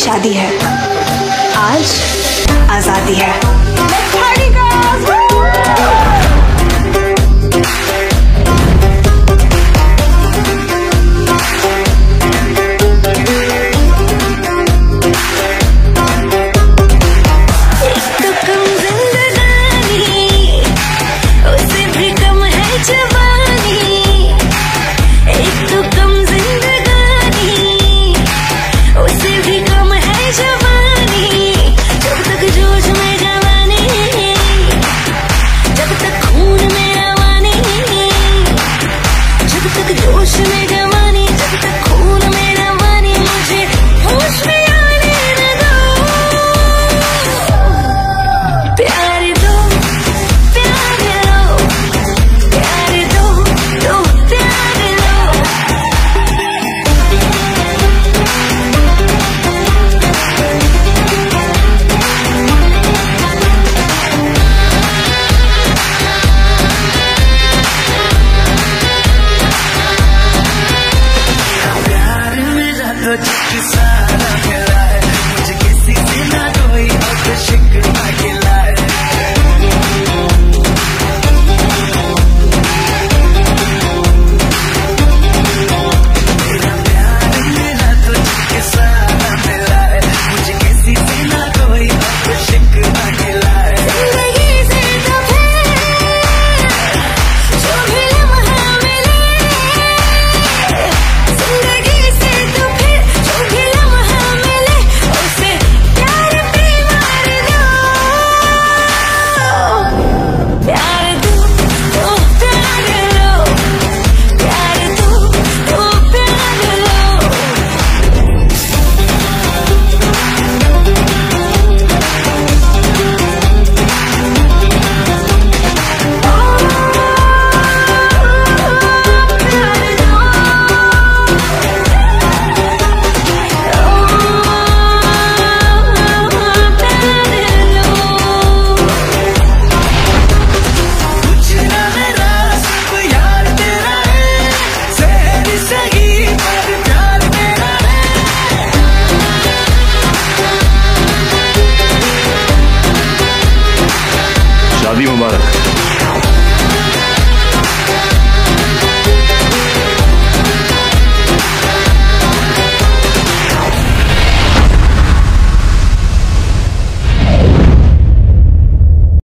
शादी है। आज आज़ादी है। शादी मुबारक